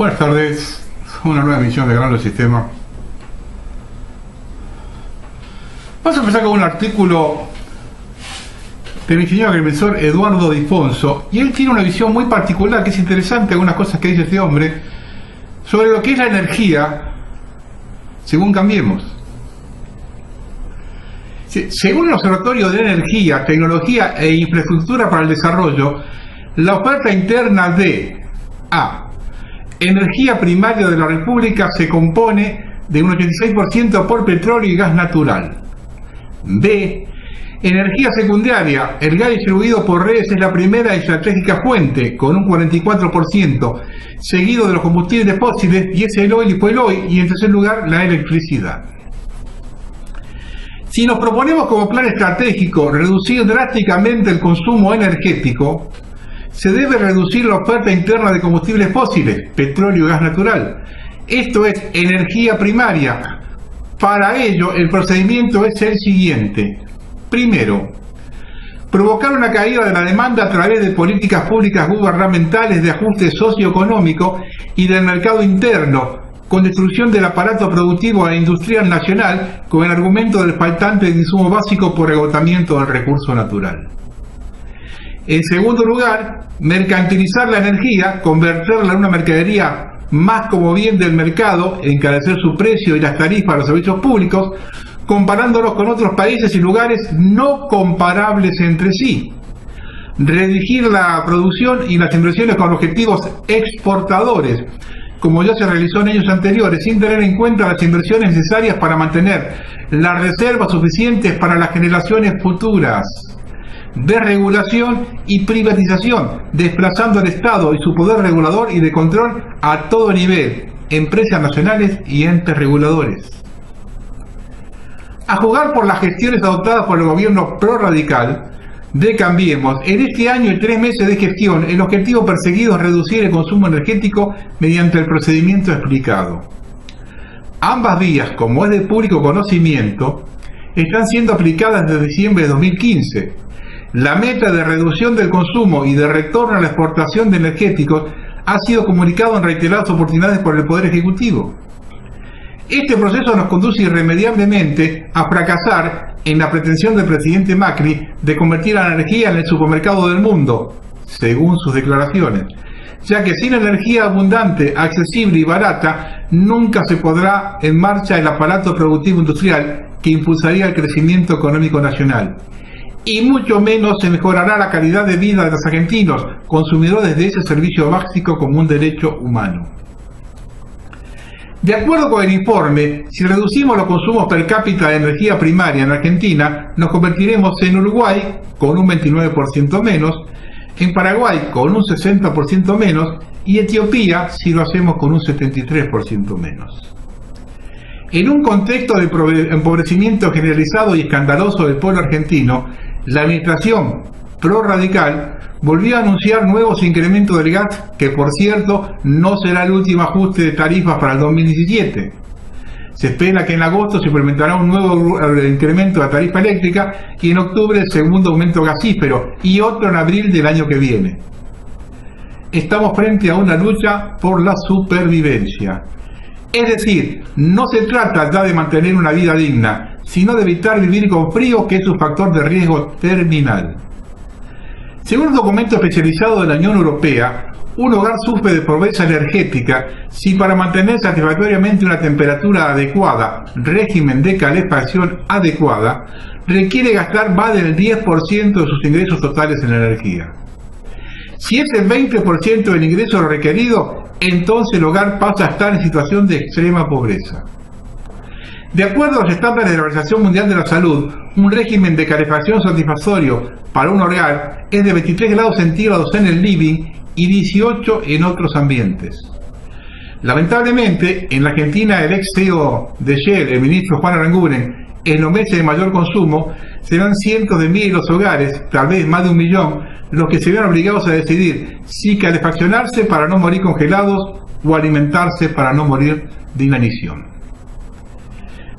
Buenas tardes, una nueva emisión de Gran Sistema. Vamos a empezar con un artículo del ingeniero agrimensor Eduardo Difonso, y él tiene una visión muy particular que es interesante, algunas cosas que dice este hombre, sobre lo que es la energía según cambiemos. Según el Observatorio de Energía, Tecnología e Infraestructura para el Desarrollo, la oferta interna de A. Energía primaria de la República se compone de un 86% por petróleo y gas natural. B. Energía secundaria. El gas distribuido por redes es la primera y estratégica fuente, con un 44%, seguido de los combustibles fósiles, y es el oil y fue el oil, y en tercer lugar la electricidad. Si nos proponemos como plan estratégico reducir drásticamente el consumo energético, se debe reducir la oferta interna de combustibles fósiles, petróleo y gas natural. Esto es energía primaria. Para ello, el procedimiento es el siguiente. Primero, provocar una caída de la demanda a través de políticas públicas gubernamentales de ajuste socioeconómico y del mercado interno, con destrucción del aparato productivo e industrial nacional, con el argumento del faltante de insumo básico por agotamiento del recurso natural. En segundo lugar, mercantilizar la energía, convertirla en una mercadería más como bien del mercado, encarecer su precio y las tarifas de los servicios públicos, comparándolos con otros países y lugares no comparables entre sí. Redirigir la producción y las inversiones con objetivos exportadores, como ya se realizó en años anteriores, sin tener en cuenta las inversiones necesarias para mantener las reservas suficientes para las generaciones futuras desregulación y privatización, desplazando al Estado y su poder regulador y de control a todo nivel, empresas nacionales y entes reguladores. A jugar por las gestiones adoptadas por el gobierno pro-radical de Cambiemos, en este año y tres meses de gestión, el objetivo perseguido es reducir el consumo energético mediante el procedimiento explicado. Ambas vías, como es de público conocimiento, están siendo aplicadas desde diciembre de 2015 la meta de reducción del consumo y de retorno a la exportación de energéticos ha sido comunicado en reiteradas oportunidades por el Poder Ejecutivo. Este proceso nos conduce irremediablemente a fracasar en la pretensión del presidente Macri de convertir la energía en el supermercado del mundo, según sus declaraciones, ya que sin energía abundante, accesible y barata, nunca se podrá en marcha el aparato productivo industrial que impulsaría el crecimiento económico nacional y mucho menos se mejorará la calidad de vida de los argentinos, consumidores de ese servicio básico como un derecho humano. De acuerdo con el informe, si reducimos los consumos per cápita de energía primaria en Argentina, nos convertiremos en Uruguay con un 29% menos, en Paraguay con un 60% menos y Etiopía si lo hacemos con un 73% menos. En un contexto de empobrecimiento generalizado y escandaloso del pueblo argentino, la administración pro-radical volvió a anunciar nuevos incrementos del gas, que por cierto no será el último ajuste de tarifas para el 2017. Se espera que en agosto se implementará un nuevo incremento de la tarifa eléctrica y en octubre el segundo aumento gasífero y otro en abril del año que viene. Estamos frente a una lucha por la supervivencia. Es decir, no se trata ya de mantener una vida digna, sino de evitar vivir con frío, que es un factor de riesgo terminal. Según un documento especializado de la Unión Europea, un hogar sufre de pobreza energética si para mantener satisfactoriamente una temperatura adecuada, régimen de calefacción adecuada, requiere gastar más del 10% de sus ingresos totales en energía. Si es el 20% del ingreso requerido, entonces el hogar pasa a estar en situación de extrema pobreza. De acuerdo a los estándares de la Organización Mundial de la Salud, un régimen de calefacción satisfactorio para un hogar es de 23 grados centígrados en el living y 18 en otros ambientes. Lamentablemente, en la Argentina el ex CEO de Shell, el ministro Juan Aranguren, en los meses de mayor consumo, serán cientos de miles los hogares, tal vez más de un millón, los que se verán obligados a decidir si calefaccionarse para no morir congelados o alimentarse para no morir de inanición.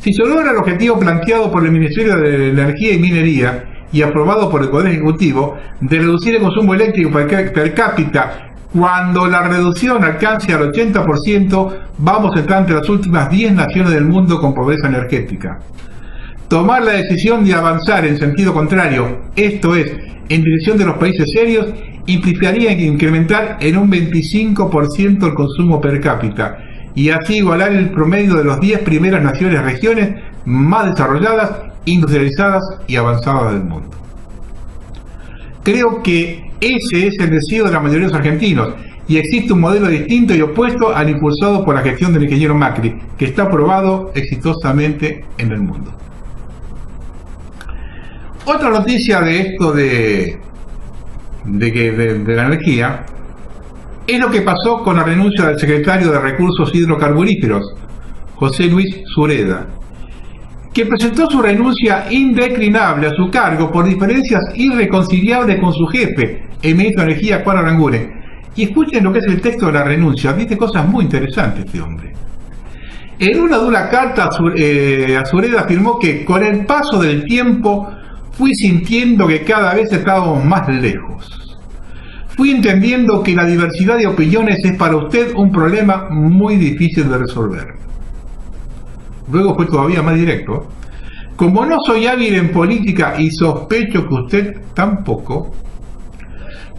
Si se logra el objetivo planteado por el Ministerio de Energía y Minería y aprobado por el Poder Ejecutivo de reducir el consumo eléctrico per cápita Cuando la reducción alcance al 80%, vamos a estar entre las últimas 10 naciones del mundo con pobreza energética. Tomar la decisión de avanzar en sentido contrario, esto es, en dirección de los países serios, implicaría incrementar en un 25% el consumo per cápita y así igualar el promedio de las 10 primeras naciones regiones más desarrolladas, industrializadas y avanzadas del mundo. Creo que ese es el deseo de la mayoría de los argentinos y existe un modelo distinto y opuesto al impulsado por la gestión del ingeniero Macri, que está aprobado exitosamente en el mundo. Otra noticia de esto de, de, de la energía es lo que pasó con la renuncia del secretario de Recursos Hidrocarburíferos, José Luis Sureda, que presentó su renuncia indeclinable a su cargo por diferencias irreconciliables con su jefe, el ministro de Energía, Juan Aranguren. Y escuchen lo que es el texto de la renuncia, dice cosas muy interesantes este hombre. En una dura carta, eh, Sureda afirmó que con el paso del tiempo fui sintiendo que cada vez estábamos más lejos fui entendiendo que la diversidad de opiniones es para usted un problema muy difícil de resolver. Luego fue todavía más directo. Como no soy hábil en política y sospecho que usted tampoco,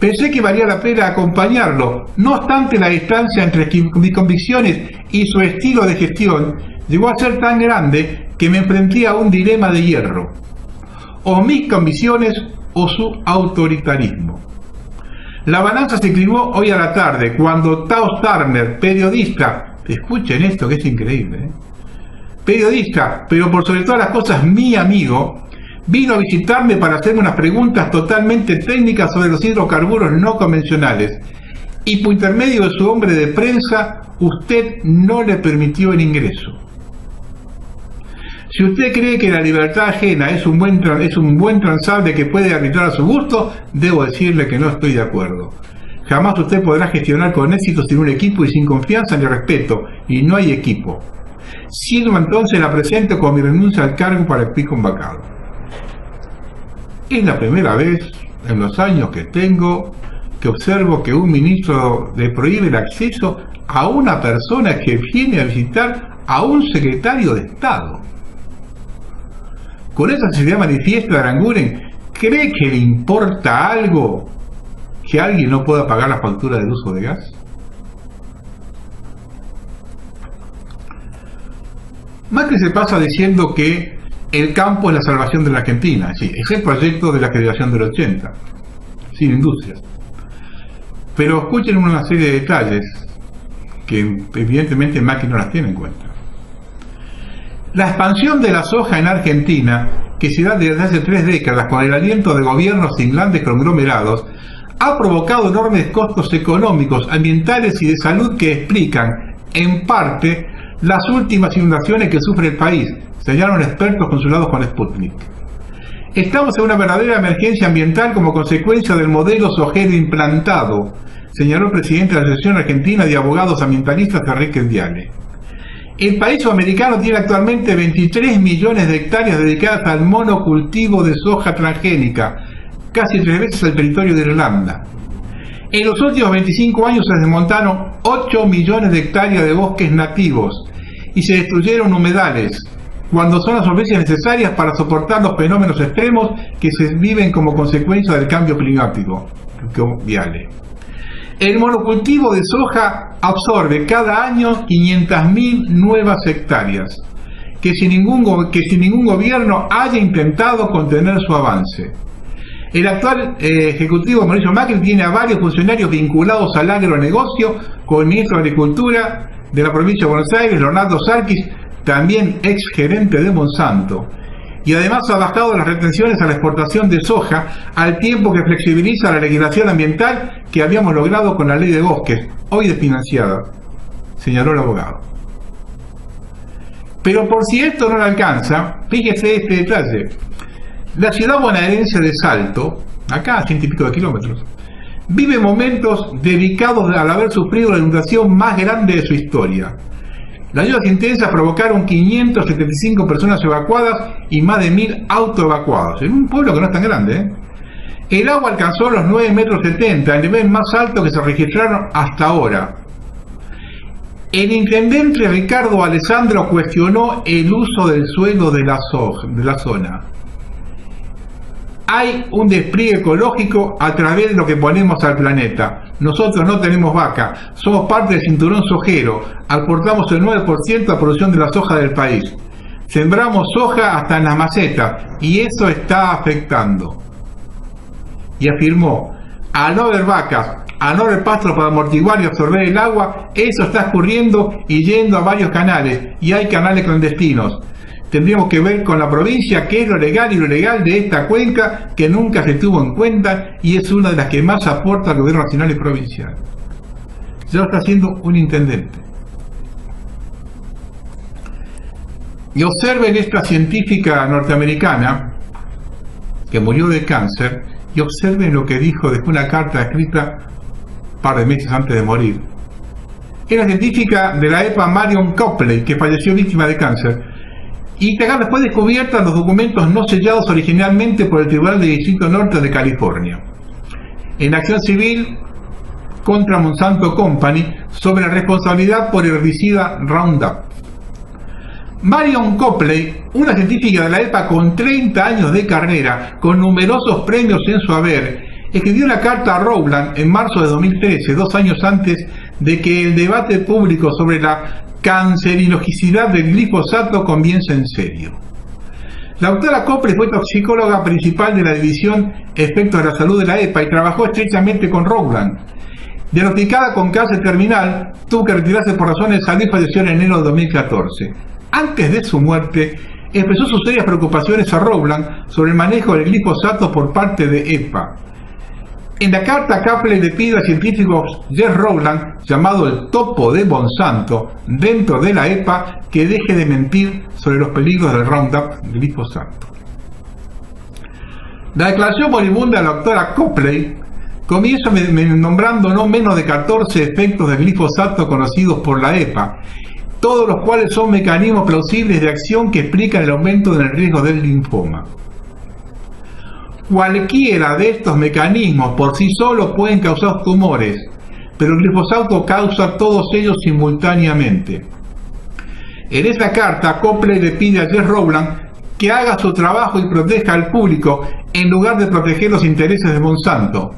pensé que valía la pena acompañarlo. No obstante, la distancia entre mis convicciones y su estilo de gestión llegó a ser tan grande que me enfrenté a un dilema de hierro. O mis convicciones o su autoritarismo. La balanza se inclinó hoy a la tarde cuando Tao Turner, periodista, escuchen esto que es increíble, ¿eh? periodista, pero por sobre todas las cosas mi amigo, vino a visitarme para hacerme unas preguntas totalmente técnicas sobre los hidrocarburos no convencionales. Y por intermedio de su hombre de prensa, usted no le permitió el ingreso. Si usted cree que la libertad ajena es un buen, es un buen transable que puede arbitrar a su gusto, debo decirle que no estoy de acuerdo. Jamás usted podrá gestionar con éxito sin un equipo y sin confianza ni respeto, y no hay equipo. Siendo entonces la presente con mi renuncia al cargo para el pico vacado. Es la primera vez en los años que tengo que observo que un ministro le prohíbe el acceso a una persona que viene a visitar a un secretario de Estado. Con esa sinceridad manifiesta de Aranguren, ¿cree que le importa algo que alguien no pueda pagar la factura del uso de gas? Macri se pasa diciendo que el campo es la salvación de la Argentina, sí, es el proyecto de la generación del 80, sin industrias. Pero escuchen una serie de detalles que evidentemente Macri no las tiene en cuenta. La expansión de la soja en Argentina, que se da desde hace tres décadas con el aliento de gobiernos sin grandes conglomerados, ha provocado enormes costos económicos, ambientales y de salud que explican, en parte, las últimas inundaciones que sufre el país, señalaron expertos consulados con Sputnik. Estamos en una verdadera emergencia ambiental como consecuencia del modelo sojero implantado, señaló el presidente de la Asociación Argentina de Abogados Ambientalistas, Enrique Diale. El país sudamericano tiene actualmente 23 millones de hectáreas dedicadas al monocultivo de soja transgénica, casi tres veces el territorio de Irlanda. En los últimos 25 años se desmontaron 8 millones de hectáreas de bosques nativos y se destruyeron humedales, cuando son las solvencias necesarias para soportar los fenómenos extremos que se viven como consecuencia del cambio climático. Viale. El monocultivo de soja absorbe cada año 500.000 nuevas hectáreas, que sin, ningún, que sin ningún gobierno haya intentado contener su avance. El actual eh, ejecutivo Mauricio Macri tiene a varios funcionarios vinculados al agronegocio, con el ministro de Agricultura de la provincia de Buenos Aires, Leonardo Sarkis, también ex gerente de Monsanto, y además ha bajado las retenciones a la exportación de soja al tiempo que flexibiliza la legislación ambiental que habíamos logrado con la ley de bosques, hoy desfinanciada, señaló el abogado. Pero por si esto no le alcanza, fíjese este detalle. La ciudad bonaerense de Salto, acá a ciento y pico de kilómetros, vive momentos dedicados al haber sufrido la inundación más grande de su historia, las lluvias intensas provocaron 575 personas evacuadas y más de 1000 autoevacuados, en un pueblo que no es tan grande. ¿eh? El agua alcanzó los 9 metros 70, el nivel más alto que se registraron hasta ahora. El intendente Ricardo Alessandro cuestionó el uso del suelo de la zona. Hay un despliegue ecológico a través de lo que ponemos al planeta. Nosotros no tenemos vaca, somos parte del cinturón sojero, aportamos el 9% de la producción de la soja del país. Sembramos soja hasta en las macetas y eso está afectando. Y afirmó, al no haber vacas, al no haber pasto para amortiguar y absorber el agua, eso está escurriendo y yendo a varios canales y hay canales clandestinos tendríamos que ver con la provincia qué es lo legal y lo legal de esta cuenca que nunca se tuvo en cuenta y es una de las que más aporta al gobierno nacional y provincial. Ya lo está haciendo un intendente. Y observen esta científica norteamericana que murió de cáncer y observen lo que dijo después una carta escrita un par de meses antes de morir. Era científica de la EPA Marion Copley, que falleció víctima de cáncer y que después descubierta los documentos no sellados originalmente por el Tribunal de Distrito Norte de California. En acción civil contra Monsanto Company sobre la responsabilidad por herbicida Roundup. Marion Copley, una científica de la EPA con 30 años de carrera, con numerosos premios en su haber, escribió una carta a Rowland en marzo de 2013, dos años antes de que el debate público sobre la cancerinogicidad del glifosato comienza en serio. La doctora Copley fue toxicóloga principal de la División Efectos de la Salud de la EPA y trabajó estrechamente con Rowland. Diagnosticada con cáncer terminal, tuvo que retirarse por razones de salud y falleció en enero de 2014. Antes de su muerte, expresó sus serias preocupaciones a Rowland sobre el manejo del glifosato por parte de EPA. En la carta Kaplan le pide al científico Jeff Rowland, llamado el topo de Monsanto, dentro de la EPA, que deje de mentir sobre los peligros del Roundup glifosato. La declaración moribunda de la doctora Copley comienza nombrando no menos de 14 efectos del glifosato conocidos por la EPA, todos los cuales son mecanismos plausibles de acción que explican el aumento del riesgo del linfoma. Cualquiera de estos mecanismos por sí solos pueden causar tumores, pero el glifosato causa todos ellos simultáneamente. En esta carta, Copley le pide a Jeff Rowland que haga su trabajo y proteja al público en lugar de proteger los intereses de Monsanto.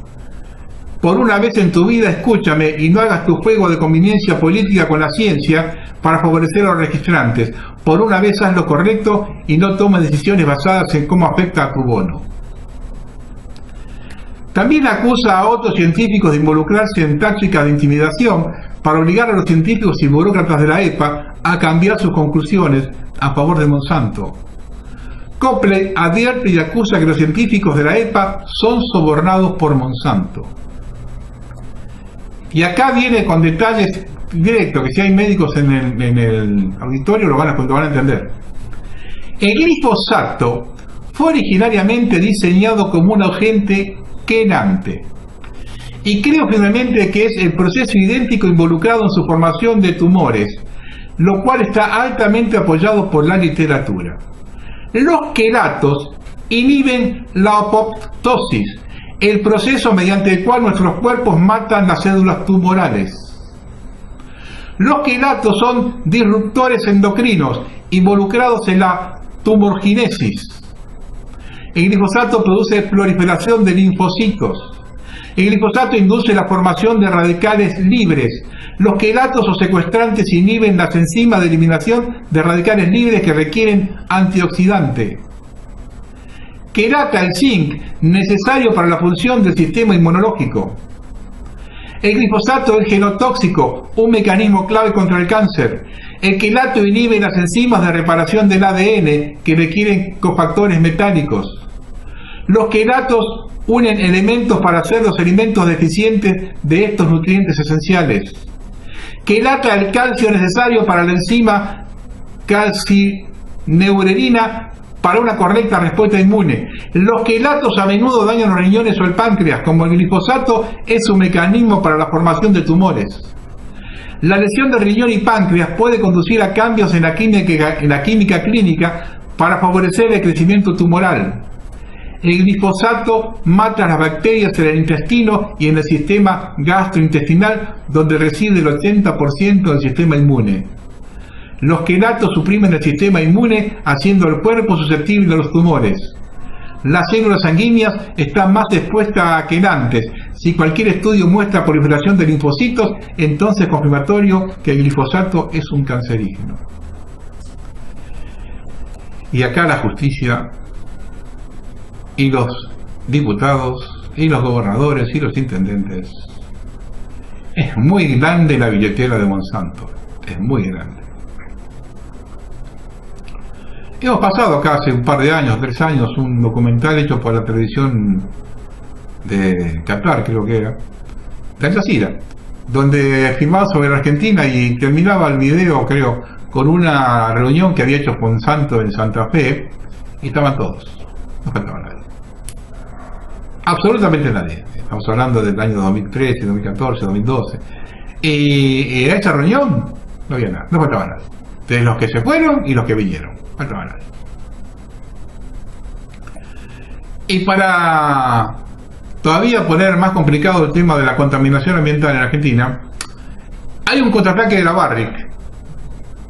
Por una vez en tu vida escúchame y no hagas tu juego de conveniencia política con la ciencia para favorecer a los registrantes. Por una vez haz lo correcto y no tomes decisiones basadas en cómo afecta a tu bono. También acusa a otros científicos de involucrarse en tácticas de intimidación para obligar a los científicos y burócratas de la EPA a cambiar sus conclusiones a favor de Monsanto. Copley advierte y acusa que los científicos de la EPA son sobornados por Monsanto. Y acá viene con detalles directos, que si hay médicos en el, auditorio lo van, a, lo van a entender. El glifosato fue originariamente diseñado como un agente quelante. Y creo finalmente que es el proceso idéntico involucrado en su formación de tumores, lo cual está altamente apoyado por la literatura. Los quelatos inhiben la apoptosis, el proceso mediante el cual nuestros cuerpos matan las células tumorales. Los quelatos son disruptores endocrinos involucrados en la tumorginesis, el glifosato produce proliferación de linfocitos. El glifosato induce la formación de radicales libres. Los quelatos o secuestrantes inhiben las enzimas de eliminación de radicales libres que requieren antioxidante. Querata el zinc, necesario para la función del sistema inmunológico. El glifosato es genotóxico, un mecanismo clave contra el cáncer. El quelato inhibe las enzimas de reparación del ADN que requieren cofactores metálicos. Los queratos unen elementos para hacer los alimentos deficientes de estos nutrientes esenciales. Quelata el calcio necesario para la enzima calcineurerina para una correcta respuesta inmune. Los quelatos a menudo dañan los riñones o el páncreas, como el glifosato es un mecanismo para la formación de tumores. La lesión de riñón y páncreas puede conducir a cambios en la química clínica para favorecer el crecimiento tumoral. El glifosato mata las bacterias en el intestino y en el sistema gastrointestinal, donde reside el 80% del sistema inmune. Los quelatos suprimen el sistema inmune, haciendo el cuerpo susceptible a los tumores. Las células sanguíneas están más expuestas que antes. Si cualquier estudio muestra proliferación de linfocitos, entonces es confirmatorio que el glifosato es un cancerígeno. Y acá la justicia y los diputados y los gobernadores y los intendentes. Es muy grande la billetera de Monsanto, es muy grande. Hemos pasado acá hace un par de años, tres años, un documental hecho por la televisión de Qatar, creo que era, de Al Jazeera, donde filmaba sobre la Argentina y terminaba el video, creo, con una reunión que había hecho Monsanto en Santa Fe y estaban todos, no faltaba nadie. Absolutamente nadie. Estamos hablando del año 2013, 2014, 2012. Y, en esa reunión no había nada, no faltaba nadie. De los que se fueron y los que vinieron, faltaba nadie. Y para todavía poner más complicado el tema de la contaminación ambiental en Argentina, hay un contraataque de la Barrick.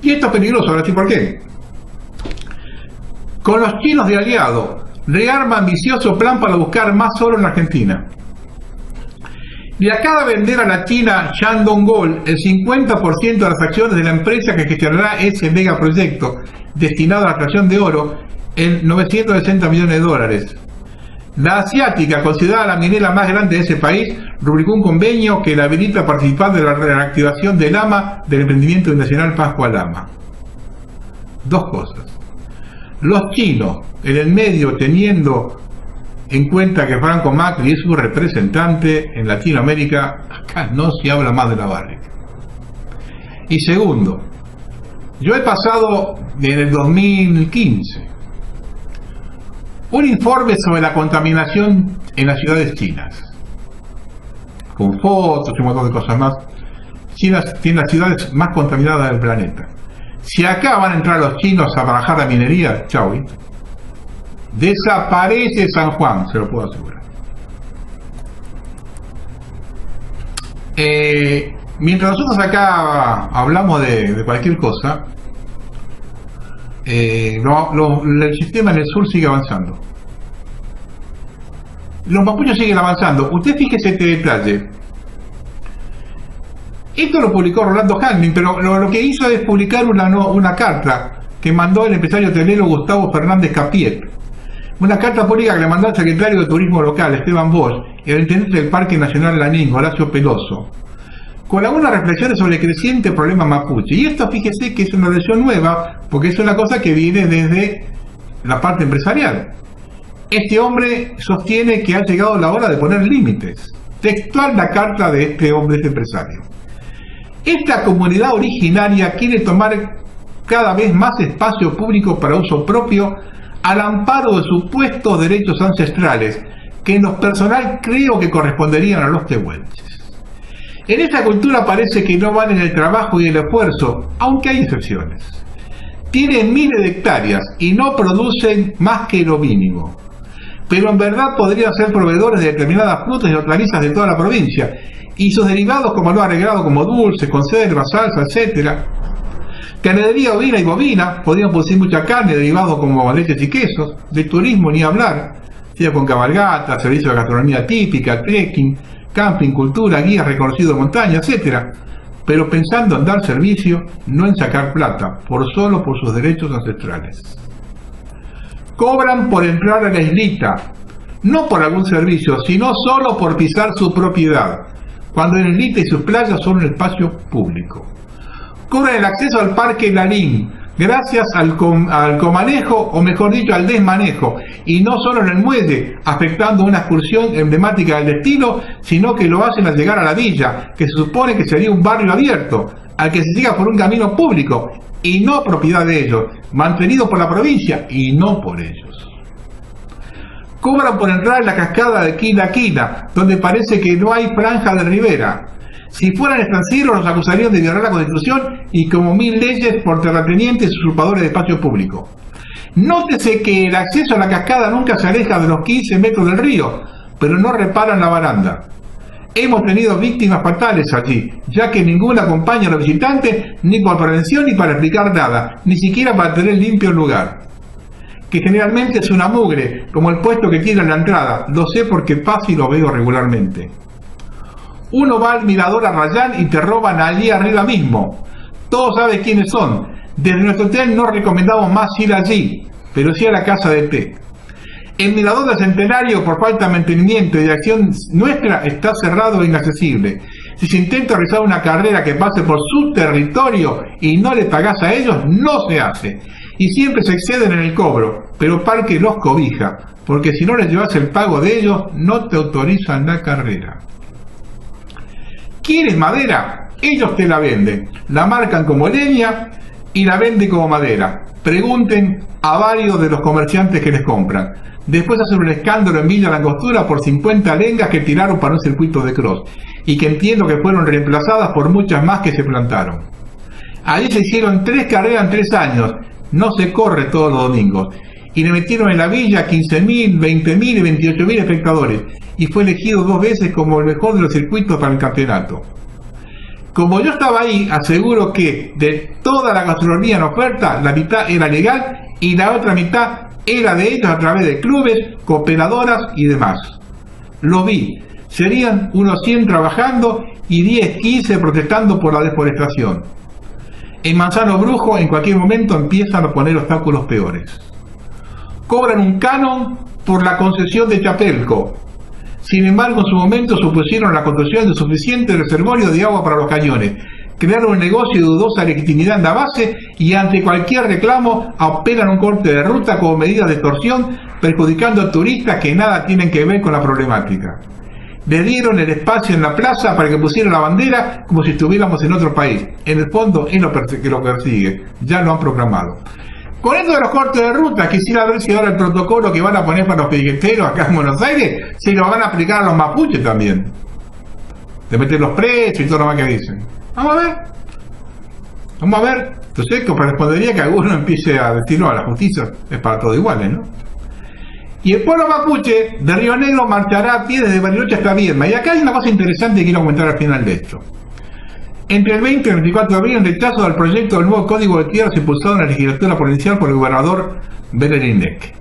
Y esto es peligroso, ahora sí por qué. Con los chinos de aliado, rearma ambicioso plan para buscar más oro en Argentina. Le acaba de vender a la China Shandong Gold el 50% de las acciones de la empresa que gestionará ese megaproyecto destinado a la extracción de oro en 960 millones de dólares. La asiática, considerada la minera más grande de ese país, rubricó un convenio que la habilita a participar de la reactivación del AMA del emprendimiento nacional Pascua Lama. Dos cosas. Los chinos, en el medio, teniendo en cuenta que Franco Macri es su representante en Latinoamérica, acá no se habla más de la barriga. Y segundo, yo he pasado en el 2015 un informe sobre la contaminación en las ciudades chinas, con fotos y un montón de cosas más. China tiene las ciudades más contaminadas del planeta. Si acá van a entrar los chinos a trabajar la minería, chau, ¿eh? Desaparece San Juan, se lo puedo asegurar. Eh, mientras nosotros acá hablamos de, cualquier cosa, eh, el sistema en el sur sigue avanzando. Los mapuchos siguen avanzando. Usted fíjese este detalle. Esto lo publicó Rolando Hangling, pero lo, que hizo es publicar una, una carta que mandó el empresario hotelero Gustavo Fernández Capiet. Una carta pública que le mandó al secretario de Turismo Local, Esteban Bosch, y al intendente del Parque Nacional Lanín, Horacio Peloso, con algunas reflexiones sobre el creciente problema mapuche. Y esto fíjese que es una versión nueva, porque es una cosa que viene desde la parte empresarial. Este hombre sostiene que ha llegado la hora de poner límites. Textual la carta de este hombre, este empresario. Esta comunidad originaria quiere tomar cada vez más espacio público para uso propio al amparo de supuestos derechos ancestrales que en lo personal creo que corresponderían a los tehuelches. En esta cultura parece que no valen el trabajo y el esfuerzo, aunque hay excepciones. Tienen miles de hectáreas y no producen más que lo mínimo. Pero en verdad podrían ser proveedores de determinadas frutas y hortalizas de toda la provincia y sus derivados como lo agregado como dulce, conserva, salsa, etcétera. Ganadería ovina y bovina, podrían producir mucha carne, derivados como leches y quesos, de turismo ni hablar, sea con cabalgata, servicio de gastronomía típica, trekking, camping, cultura, guía reconocido de montaña, etcétera. Pero pensando en dar servicio, no en sacar plata, por solo por sus derechos ancestrales. Cobran por entrar a la islita, no por algún servicio, sino solo por pisar su propiedad cuando el Elite y sus playas son un espacio público. Cobran el acceso al Parque Larín, gracias al, al, comanejo, o mejor dicho, al desmanejo, y no solo en el muelle, afectando una excursión emblemática del destino, sino que lo hacen al llegar a la villa, que se supone que sería un barrio abierto, al que se siga por un camino público, y no propiedad de ellos, mantenido por la provincia, y no por ellos. Cobran por entrar en la cascada de Quina Quina, donde parece que no hay franja de ribera. Si fueran extranjeros los acusarían de violar la Constitución y como mil leyes por terratenientes usurpadores de espacio público. Nótese que el acceso a la cascada nunca se aleja de los 15 metros del río, pero no reparan la baranda. Hemos tenido víctimas fatales allí, ya que ninguna acompaña a los visitantes ni por prevención ni para explicar nada, ni siquiera para tener limpio el lugar. Que generalmente es una mugre, como el puesto que tiene en la entrada, lo sé porque paso y lo veo regularmente. Uno va al mirador a Rayán y te roban allí arriba mismo. Todos saben quiénes son. Desde nuestro hotel no recomendamos más ir allí, pero sí a la casa de té. El mirador del centenario, por falta de mantenimiento y de acción nuestra, está cerrado e inaccesible. Si se intenta realizar una carrera que pase por su territorio y no le pagas a ellos, no se hace. Y siempre se exceden en el cobro, pero Parque los cobija, porque si no les llevas el pago de ellos, no te autorizan la carrera. ¿Quieres madera? Ellos te la venden. La marcan como leña y la venden como madera. Pregunten a varios de los comerciantes que les compran. Después hacer un escándalo en Villa Langostura por 50 lengas que tiraron para un circuito de cross y que entiendo que fueron reemplazadas por muchas más que se plantaron. Ahí se hicieron tres carreras en tres años, no se corre todos los domingos, y le metieron en la villa 15.000, 20.000 y 28.000 espectadores, y fue elegido dos veces como el mejor de los circuitos para el campeonato. Como yo estaba ahí, aseguro que de toda la gastronomía en oferta, la mitad era legal y la otra mitad era de ellos a través de clubes, cooperadoras y demás. Lo vi. Serían unos 100 trabajando y 10, 15 protestando por la deforestación. En Manzano Brujo en cualquier momento empiezan a poner obstáculos peores. Cobran un canon por la concesión de Chapelco. Sin embargo, en su momento supusieron la construcción de suficiente reservorio de agua para los cañones, crearon un negocio de dudosa legitimidad en la base y ante cualquier reclamo operan un corte de ruta como medida de extorsión, perjudicando a turistas que nada tienen que ver con la problemática. Le dieron el espacio en la plaza para que pusieran la bandera como si estuviéramos en otro país. En el fondo es lo que lo persigue, ya lo han proclamado. Con esto de los cortes de ruta, quisiera ver si ahora el protocolo que van a poner para los piqueteros acá en Buenos Aires, se lo van a aplicar a los mapuches también. De meter los precios y todo lo más que dicen. Vamos a ver. Vamos a ver. Entonces correspondería que alguno empiece a decir, no, la justicia es para todos iguales, ¿no? Y el pueblo mapuche de Río Negro marchará a pie desde Bariloche hasta Viedma. Y acá hay una cosa interesante que quiero comentar al final de esto. Entre el 20 y el 24 de abril, en rechazo del proyecto del nuevo Código de Tierras impulsado en la legislatura provincial por el gobernador Belerinec.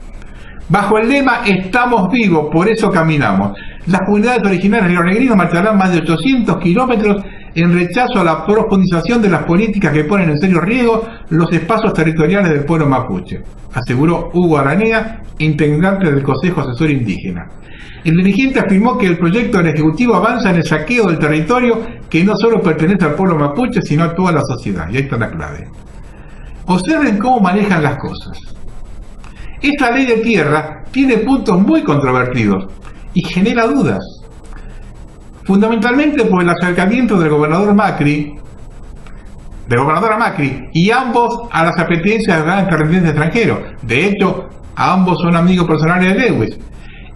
Bajo el lema Estamos vivos, por eso caminamos. Las comunidades originarias de Río Negrino marcharán más de 800 kilómetros en rechazo a la profundización de las políticas que ponen en serio riesgo los espacios territoriales del pueblo mapuche, aseguró Hugo Aranea, integrante del Consejo Asesor Indígena. El dirigente afirmó que el proyecto del Ejecutivo avanza en el saqueo del territorio que no solo pertenece al pueblo mapuche, sino a toda la sociedad. Y ahí está la clave. Observen cómo manejan las cosas. Esta ley de tierra tiene puntos muy controvertidos y genera dudas fundamentalmente por el acercamiento del gobernador Macri, del gobernador a Macri, y ambos a las apetencias de gran terratenientes extranjeros. De hecho, ambos son amigos personales de Lewis.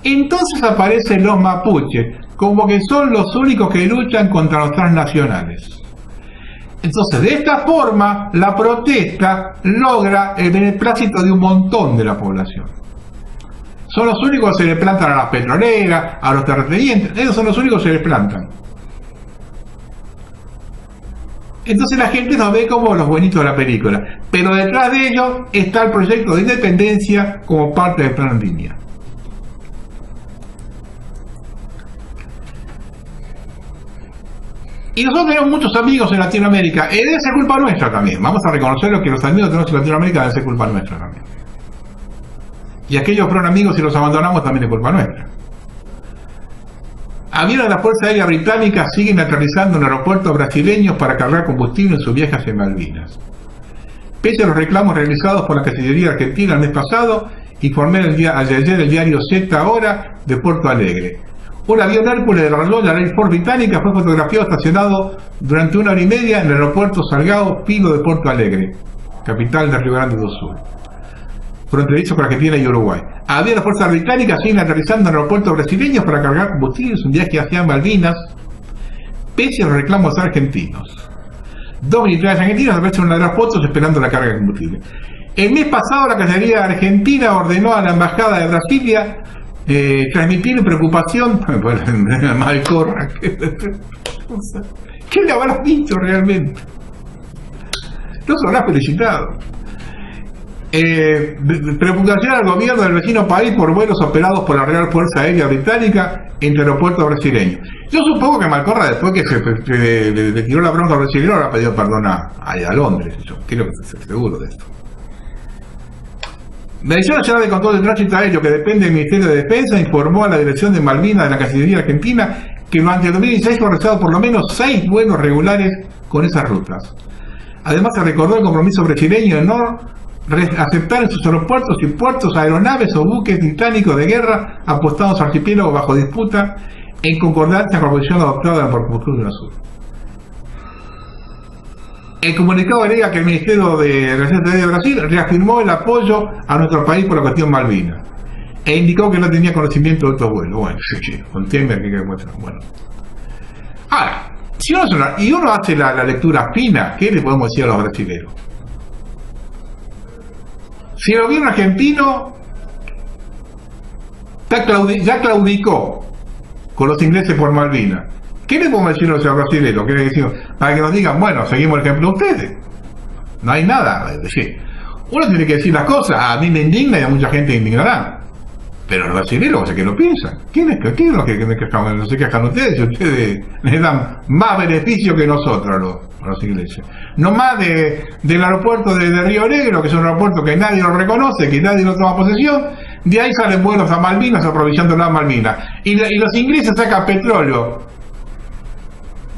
Entonces aparecen los mapuches, como que son los únicos que luchan contra los transnacionales. Entonces, de esta forma, la protesta logra el beneplácito de un montón de la población son los únicos que se le plantan a las petroleras, a los terratenientes, ellos son los únicos que se les plantan. Entonces la gente nos ve como los buenitos de la película, pero detrás de ellos está el proyecto de independencia como parte del plan línea. Y nosotros tenemos muchos amigos en Latinoamérica, y debe ser culpa nuestra también. Vamos a reconocer lo que los amigos que tenemos en Latinoamérica debe ser culpa nuestra también. Y aquellos fueron amigos y los abandonamos también es culpa nuestra. Aviones de la Fuerza Aérea Británica siguen aterrizando en aeropuertos brasileños para cargar combustible en sus viajes en Malvinas. Pese a los reclamos realizados por la Cancillería Argentina el mes pasado, informé el día, ayer el diario Z Ahora de Puerto Alegre. Un avión Hércules de la Air Force británica fue fotografiado estacionado durante una hora y media en el aeropuerto Salgado Pino de Puerto Alegre, capital de Río Grande do Sul fronterizo con Argentina y Uruguay. Había las fuerzas británicas siguen aterrizando en aeropuertos brasileños para cargar combustibles, un viaje hacia Malvinas, pese a los reclamos argentinos. Dos militares argentinos aparecen en una de las fotos esperando la carga de combustible. El mes pasado la Cancillería Argentina ordenó a la Embajada de Brasilia eh, transmitir preocupación, Malcorra, ¿qué le habrás dicho realmente? No se habrá felicitado. Eh, preocupación al gobierno del vecino país por vuelos operados por la Real Fuerza Aérea Británica entre aeropuertos brasileños. Yo supongo que Malcorra, después que se, le, tiró la bronca al brasileño, habrá pedido perdón a, a Londres. Yo creo que estoy seguro de esto. La Dirección Nacional de Control de Tránsito Aéreo, que depende del Ministerio de Defensa, informó a la Dirección de Malvinas de la Cancillería Argentina que durante el 2016 fue realizado por lo menos seis vuelos regulares con esas rutas. Además, se recordó el compromiso brasileño de no aceptar en sus aeropuertos y puertos aeronaves o buques británicos de guerra apostados archipiélagos bajo disputa en concordancia con la posición adoptada por el del Sur. El comunicado agrega que el Ministerio de Relaciones de Brasil reafirmó el apoyo a nuestro país por la cuestión Malvina e indicó que no tenía conocimiento de estos vuelos. Bueno, sí, entiende que. Bueno. Ahora, si uno, y uno hace la, lectura fina, ¿qué le podemos decir a los brasileños? Si el gobierno argentino ya claudicó con los ingleses por Malvinas, ¿Qué le podemos decir a los brasileños? ¿Qué decimos? Para que nos digan, bueno, seguimos el ejemplo de ustedes. No hay nada. Uno tiene que decir las cosas. A mí me indigna y a mucha gente indignará. Pero los brasileños, que no piensan. ¿Quién es, quién los que, No se quejan ustedes. Ustedes les dan más beneficio que nosotros los, los ingleses. No más de, del aeropuerto de, Río Negro, que es un aeropuerto que nadie lo reconoce, que nadie lo toma posesión. De ahí salen vuelos a Malvinas aprovechando las Malvinas. Y los ingleses sacan petróleo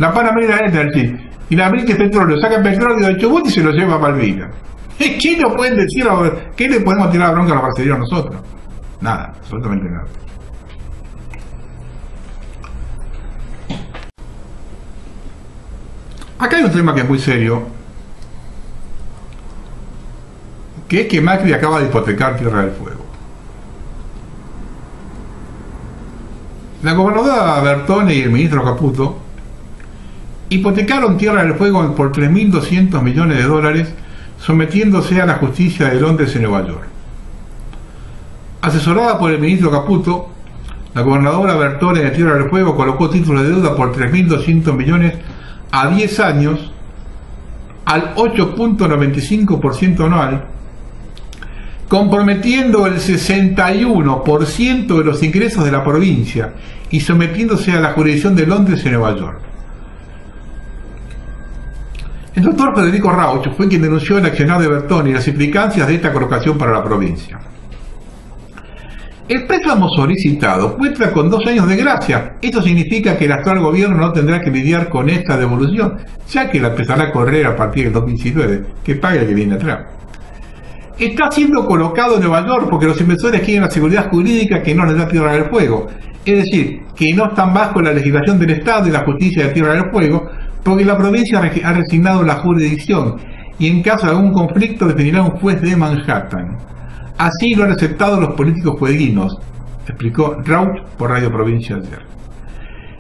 la Panamericana Energy y la British Petróleo saca petróleo de Chubut y se lo lleva a Malvinas. ¿Qué nos pueden decir? ¿Qué le podemos tirar la bronca a los brasileños nosotros? Nada, absolutamente nada. Acá hay un tema que es muy serio, que es que Macri acaba de hipotecar Tierra del Fuego. La gobernadora Bertone y el ministro Caputo hipotecaron Tierra del Fuego por 3.200 millones de dólares, sometiéndose a la justicia de Londres en Nueva York. Asesorada por el ministro Caputo, la gobernadora Bertone de Tierra del Fuego colocó títulos de deuda por 3.200 millones a 10 años al 8.95% anual, comprometiendo el 61% de los ingresos de la provincia y sometiéndose a la jurisdicción de Londres en Nueva York. El doctor Federico Rauch fue quien denunció el accionar de Bertoni y las implicancias de esta colocación para la provincia. El préstamo solicitado cuenta con dos años de gracia. Esto significa que el actual gobierno no tendrá que lidiar con esta devolución, ya que la empezará a correr a partir del 2019, que pague el que viene atrás. Está siendo colocado en Nueva York porque los inversores quieren la seguridad jurídica que no les da Tierra del Fuego, es decir, que no están bajo la legislación del Estado y la justicia de Tierra del Fuego, porque la provincia ha resignado la jurisdicción y en caso de algún conflicto definirá un juez de Manhattan. Así lo han aceptado los políticos jueguinos, explicó Rauch por Radio Provincia ayer.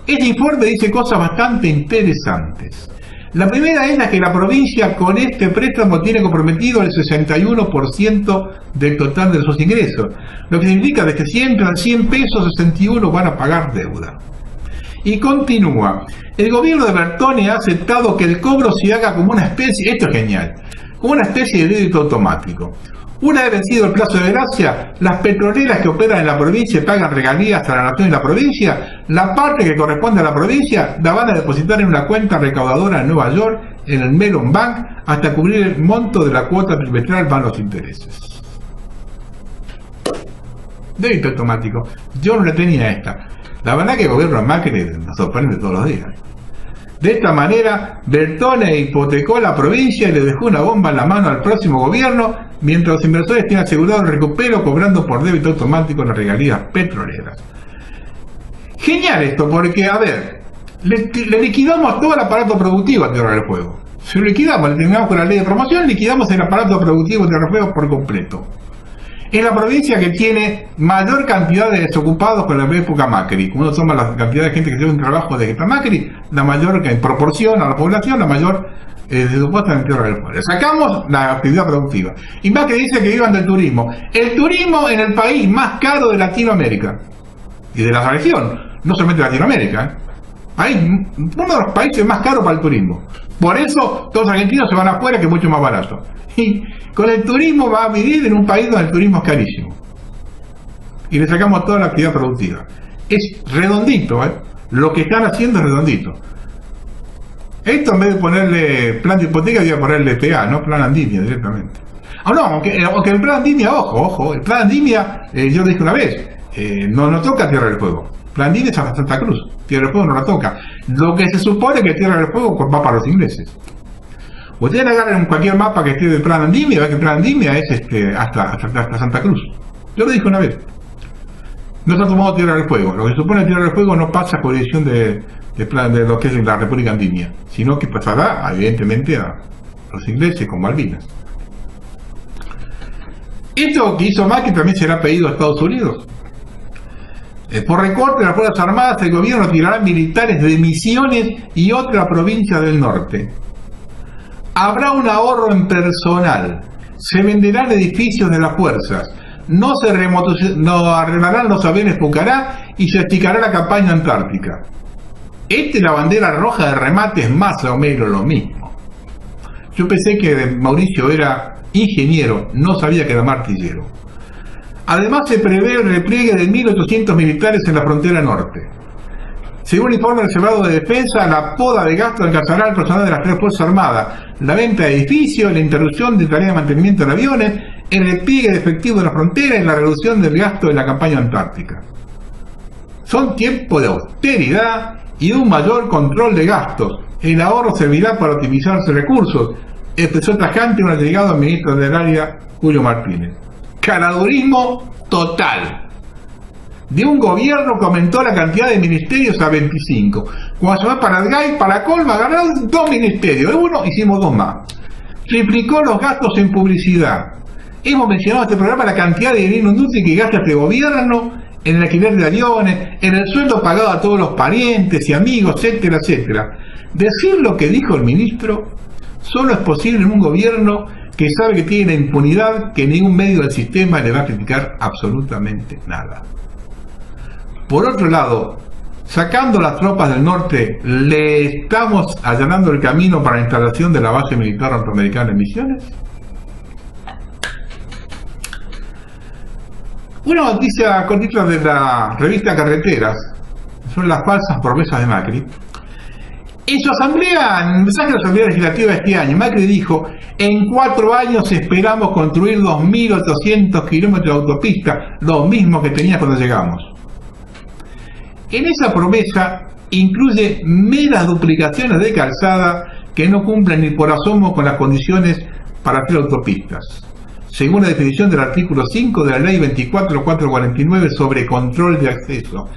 Este informe dice cosas bastante interesantes. La primera es la que la provincia con este préstamo tiene comprometido el 61% del total de sus ingresos, lo que significa que si entran 100 pesos, 61 van a pagar deuda. Y continúa. El gobierno de Bertone ha aceptado que el cobro se haga como una especie, esto es genial, como una especie de débito automático. Una vez vencido el plazo de gracia, las petroleras que operan en la provincia pagan regalías a la nación y la provincia, la parte que corresponde a la provincia la van a depositar en una cuenta recaudadora en Nueva York, en el Melon Bank, hasta cubrir el monto de la cuota trimestral van los intereses. Débito automático. Yo no le tenía esta. La verdad que el gobierno Macri nos sorprende todos los días. De esta manera, Bertone hipotecó la provincia y le dejó una bomba en la mano al próximo gobierno, mientras los inversores tienen asegurado el recupero cobrando por débito automático las regalías petroleras. Genial esto, porque, a ver, le, liquidamos todo el aparato productivo a Tierra del Fuego. Si lo liquidamos, le terminamos con la ley de promoción, liquidamos el aparato productivo de Tierra del Fuego por completo es la provincia que tiene mayor cantidad de desocupados con la época Macri. Uno toma la cantidad de gente que tiene un trabajo de esta Macri, la mayor en proporción a la población, la mayor desde puesto en Tierra del Fuego. Sacamos la actividad productiva. Y que dice que vivan del turismo. El turismo en el país más caro de Latinoamérica y de la región, no solamente Latinoamérica. ¿eh? Hay uno de los países más caros para el turismo. Por eso todos los argentinos se van afuera que es mucho más barato. Y con el turismo va a vivir en un país donde el turismo es carísimo. Y le sacamos toda la actividad productiva. Es redondito, ¿eh? Lo que están haciendo es redondito. Esto en vez de ponerle plan de hipoteca, voy a ponerle PA, ¿no? Plan Andimia directamente. Ah, no, aunque, aunque el plan Andimia, ojo, ojo, el plan Andimia, eh, yo lo dije una vez, eh, no, no toca Tierra del Fuego. Plan Andimia es Santa Cruz. Tierra del Fuego no la toca. Lo que se supone que Tierra del Fuego va para los ingleses. Ustedes agarran cualquier mapa que esté de Plan Andimia, ve que Plan Andimia es este, hasta, hasta, Santa Cruz. Yo lo dije una vez. No se ha tomado Tierra del Fuego. Lo que se supone Tierra del Fuego no pasa por edición de, de, plan, de lo que es la República Andimia, sino que pasará, evidentemente, a los ingleses con Malvinas. Esto que hizo Macri también será pedido a Estados Unidos. Eh, por recorte de las Fuerzas Armadas, el gobierno tirará militares de Misiones y otra provincia del norte. Habrá un ahorro en personal. Se venderán edificios de las fuerzas. No se no arreglarán los aviones Pucará y se esticará la campaña antártica. Este la bandera roja de remate es más o menos lo mismo. Yo pensé que Mauricio era ingeniero, no sabía que era martillero. Además se prevé el repliegue de 1.800 militares en la frontera norte. Según el informe reservado de defensa, la poda de gasto alcanzará al personal de las tres Fuerzas Armadas, la venta de edificios, la interrupción de tareas de mantenimiento de aviones, el repliegue de efectivo de la frontera y la reducción del gasto en la campaña antártica. Son tiempos de austeridad y un mayor control de gastos. El ahorro servirá para optimizarse recursos, expresó tajante un delegado ministro del área, Julio Martínez. Caradurismo total. De un gobierno que aumentó la cantidad de ministerios a 25. Cuando se va para GAI, para Colma, ganaron dos ministerios. Uno hicimos dos más. Triplicó los gastos en publicidad. Hemos mencionado en este programa la cantidad de dinero inútil que gasta este gobierno en el alquiler de aviones, en el sueldo pagado a todos los parientes y amigos, etcétera, etcétera. Decir lo que dijo el ministro solo es posible en un gobierno que sabe que tiene la impunidad que ningún medio del sistema le va a criticar absolutamente nada. Por otro lado, sacando las tropas del norte, ¿le estamos allanando el camino para la instalación de la base militar norteamericana en Misiones? Una noticia cortita de la revista Carreteras son las falsas promesas de Macri. En su asamblea, en el mensaje de la Asamblea Legislativa de este año, Macri dijo, en cuatro años esperamos construir 2.800 kilómetros de autopista, lo mismo que tenía cuando llegamos. En esa promesa incluye meras duplicaciones de calzada que no cumplen ni por asomo con las condiciones para hacer autopistas según la definición del artículo 5 de la Ley 24449 sobre control de acceso,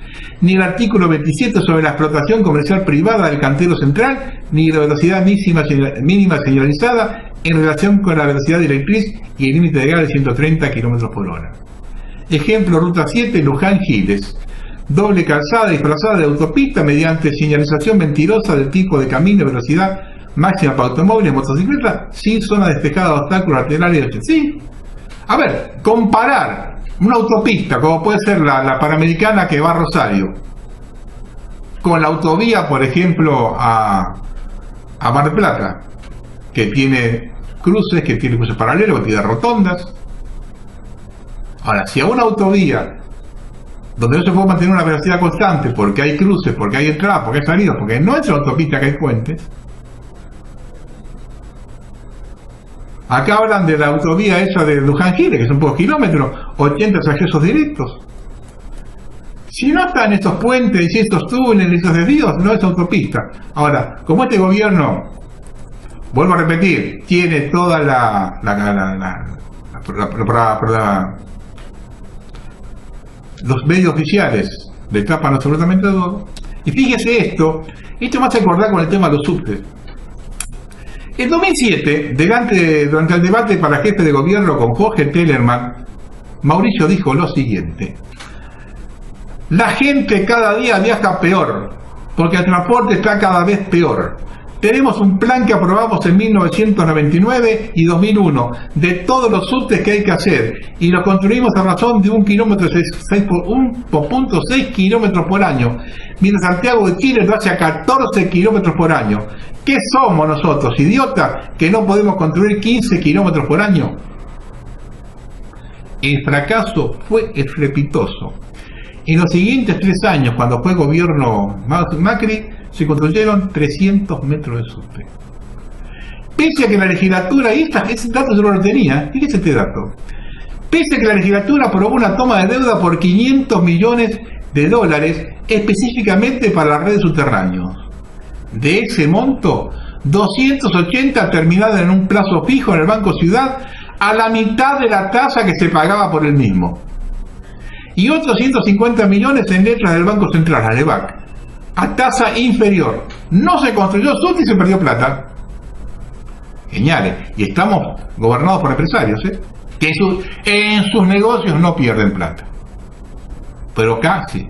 ni el artículo 27 sobre la explotación comercial privada del cantero central, ni la velocidad mínima, señalizada en relación con la velocidad directriz y el límite legal de 130 km por hora. Ejemplo, Ruta 7, Luján, Giles. Doble calzada disfrazada de autopista mediante señalización mentirosa del tipo de camino y velocidad máxima para automóviles motocicletas sin zona despejada de obstáculos laterales. Sí. A ver, comparar una autopista, como puede ser la, Panamericana que va a Rosario, con la autovía, por ejemplo, a, Mar del Plata, que tiene cruces, que tiene cruces paralelos, que tiene rotondas. Ahora, si a una autovía donde no se puede mantener una velocidad constante porque hay cruces, porque hay entradas, porque hay salidas, porque no es una autopista que hay puentes, Acá hablan de la autovía esa de Luján Giles, que son pocos kilómetros, 80 accesos directos. Si no están estos puentes y estos túneles, estos desvíos, no es autopista. Ahora, como este gobierno, vuelvo a repetir, tiene toda la, los medios oficiales le tapan absolutamente todo. Y fíjese esto, esto me hace acordar con el tema de los subtes. En 2007, delante, durante el debate para jefe de gobierno con Jorge Tellerman, Mauricio dijo lo siguiente. La gente cada día viaja peor, porque el transporte está cada vez peor. Tenemos un plan que aprobamos en 1999 y 2001 de todos los subtes que hay que hacer y lo construimos a razón de un kilómetro 6 por 1.6 kilómetros por año, mientras Santiago de Chile lo hace a 14 kilómetros por año. ¿Qué somos nosotros, idiotas, que no podemos construir 15 kilómetros por año? El fracaso fue estrepitoso. En los siguientes tres años, cuando fue gobierno Macri, se construyeron 300 metros de subte. Pese a que la legislatura, y ese dato yo no lo tenía, fíjese este dato, pese a que la legislatura aprobó una toma de deuda por 500 millones de dólares específicamente para las redes subterráneas. De ese monto, 280 terminadas en un plazo fijo en el Banco Ciudad a la mitad de la tasa que se pagaba por el mismo. Y otros 150 millones en letras del Banco Central, Alevac, a tasa inferior. No se construyó SUT y se perdió plata. Geniales. Y estamos gobernados por empresarios, ¿eh? que en, sus negocios no pierden plata. Pero casi.